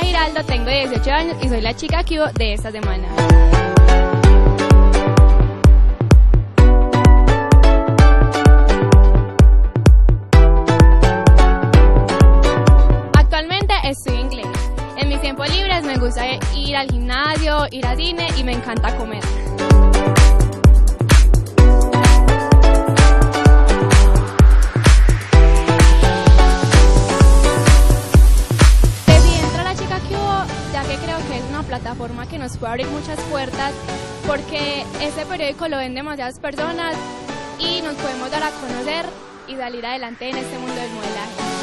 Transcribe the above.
Giraldo, tengo 18 años y soy la chica que de esta semana. Actualmente estudio inglés. En mis tiempos libres me gusta ir al gimnasio, ir al cine y me encanta comer. Ya que creo que es una plataforma que nos puede abrir muchas puertas, porque este periódico lo ven demasiadas personas y nos podemos dar a conocer y salir adelante en este mundo del modelaje.